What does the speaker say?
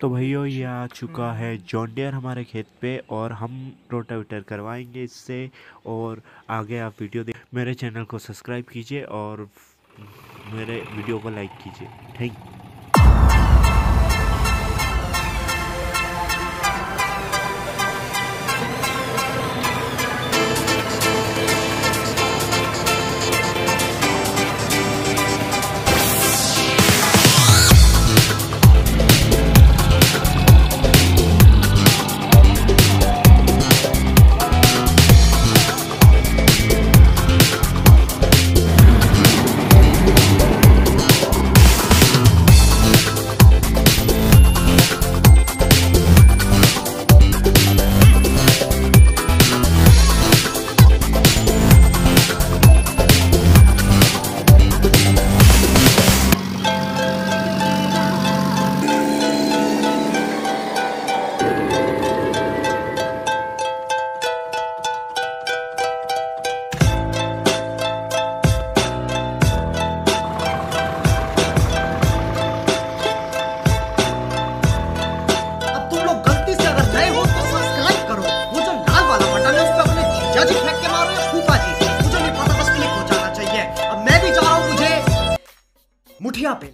तो भैया ये आ चुका है जॉन्डियर हमारे खेत पे और हम रोटावेटर करवाएँगे इससे और आगे आप वीडियो देख मेरे चैनल को सब्सक्राइब कीजिए और मेरे वीडियो को लाइक कीजिए। Thank you. मुठिया पे।